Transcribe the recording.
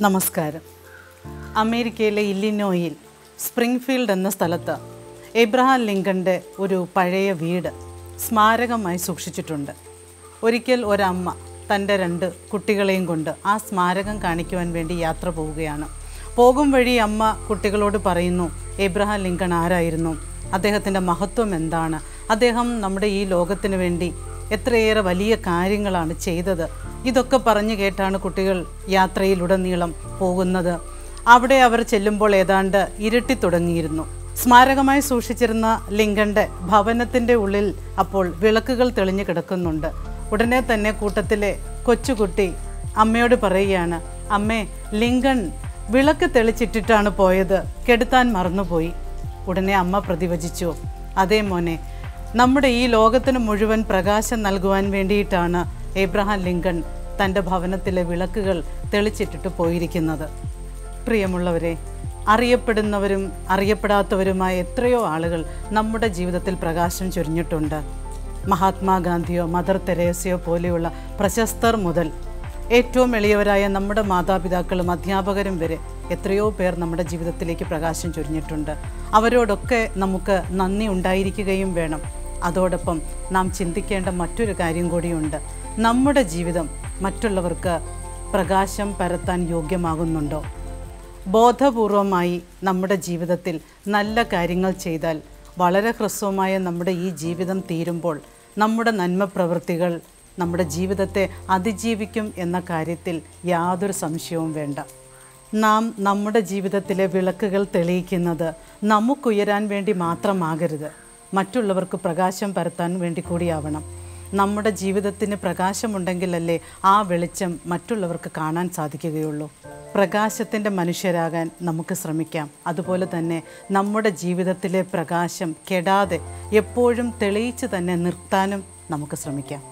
നമസ്കാരം. അമേരിക്കയിലെ ഇല്ലിനോയിൽ സ്പ്രിംഗ്ഫീൽഡ് എന്ന സ്ഥലത്ത് എബ്രഹാം ലിങ്കന്റെ ഒരു പഴയ വീട് സ്മാരകമായി സൂക്ഷിച്ചിട്ടുണ്ട്. ഒരിക്കൽ ഒരമ്മ തന്റെ രണ്ട് കുട്ടികളെയും കൊണ്ട് ആ സ്മാരകം കാണിക്കുവാൻ വേണ്ടി യാത്ര പോവുകയാണ്. പോകും വഴി അമ്മ കുട്ടികളോട് പറയുന്നു എബ്രഹാം ലിങ്കൺ ആരായിരുന്നു? അദ്ദേഹത്തിന്റെ മഹത്വം എന്താണ്? അദ്ദേഹം നമ്മുടെ ഈ ലോകത്തിന് വേണ്ടി എത്രയേറെ വലിയ കാര്യങ്ങളാണ് ചെയ്തത്. ഇതൊക്കെ പറഞ്ഞു കേട്ടാണ് കുട്ടികൾ യാത്രയിലുടനീളം പോകുന്നത്. അവിടെ അവർ ചെല്ലുമ്പോൾ ഏതാണ്ട് ഇരുട്ടി തുടങ്ങിയിരുന്നു. സ്മാരകമായി സൂക്ഷിച്ചിരുന്ന ലിങ്കന്റെ ഭവനത്തിന്റെ ഉള്ളിൽ അപ്പോൾ വിളക്കുകൾ തെളിഞ്ഞു കിടക്കുന്നുണ്ട്. ഉടനെ തന്നെ കൂട്ടത്തിലെ കൊച്ചുകുട്ടി അമ്മയോട് പറയുകയാണ് അമ്മേ ലിങ്കൺ വിളക്ക് തെളിച്ചിട്ടിട്ടാണ് പോയത്. കെടുത്താൻ മറന്നുപോയി. ഉടനെ അമ്മ പ്രതിവചിച്ചു അതേ മോനെ നമ്മുടെ ഈ ലോകത്തിന് മുഴുവൻ പ്രകാശം നൽകുവാൻ വേണ്ടിയിട്ടാണ് എബ്രഹാം ലിങ്കൺ തന്റെ ഭവനത്തിലെ വിളക്കുകൾ തെളിച്ചിട്ടിട്ട് പോയിരിക്കുന്നത്. പ്രിയമുള്ളവരെ അറിയപ്പെടുന്നവരും അറിയപ്പെടാത്തവരുമായ എത്രയോ ആളുകൾ നമ്മുടെ ജീവിതത്തിൽ പ്രകാശം ചൊരിഞ്ഞിട്ടുണ്ട്. മഹാത്മാഗാന്ധിയോ മദർ തെരേസയോ പോലെയുള്ള പ്രശസ്തർ മുതൽ ഏറ്റവും എളിയവരായ നമ്മുടെ മാതാപിതാക്കളും അധ്യാപകരും വരെ എത്രയോ പേർ നമ്മുടെ ജീവിതത്തിലേക്ക് പ്രകാശം ചൊരിഞ്ഞിട്ടുണ്ട്. അവരോടൊക്കെ നമുക്ക് നന്ദി ഉണ്ടായിരിക്കുകയും വേണം. അതോടൊപ്പം നാം ചിന്തിക്കേണ്ട മറ്റൊരു കാര്യം കൂടിയുണ്ട്. നമ്മുടെ ജീവിതം മറ്റുള്ളവർക്ക് പ്രകാശം പരത്താൻ യോഗ്യമാകുന്നുണ്ടോ? ബോധപൂർവമായി നമ്മുടെ ജീവിതത്തിൽ നല്ല കാര്യങ്ങൾ ചെയ്താൽ വളരെ ഹ്രസ്വമായ നമ്മുടെ ഈ ജീവിതം തീരുമ്പോൾ നമ്മുടെ നന്മ പ്രവൃത്തികൾ നമ്മുടെ ജീവിതത്തെ അതിജീവിക്കും എന്ന കാര്യത്തിൽ യാതൊരു സംശയവും വേണ്ട. നാം നമ്മുടെ ജീവിതത്തിലെ വിളക്കുകൾ തെളിയിക്കുന്നത് നമുക്കുയരാൻ വേണ്ടി മാത്രമാകരുത്. മറ്റുള്ളവർക്ക് പ്രകാശം പരത്താൻ വേണ്ടി കൂടിയാവണം. നമ്മുടെ ജീവിതത്തിന് പ്രകാശമുണ്ടെങ്കിലല്ലേ ആ വെളിച്ചം മറ്റുള്ളവർക്ക് കാണാൻ സാധിക്കുകയുള്ളൂ. പ്രകാശത്തിന്റെ മനുഷ്യരാകാൻ നമുക്ക് ശ്രമിക്കാം. അതുപോലെ തന്നെ നമ്മുടെ ജീവിതത്തിലെ പ്രകാശം കെടാതെ എപ്പോഴും തെളിയിച്ച് തന്നെ നിർത്താനും നമുക്ക് ശ്രമിക്കാം.